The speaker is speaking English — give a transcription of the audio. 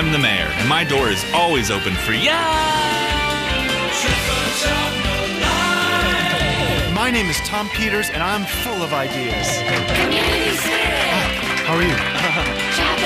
I'm the mayor, and my door is always open for you. My name is Tom Peters, and I'm full of ideas. Community. How are you?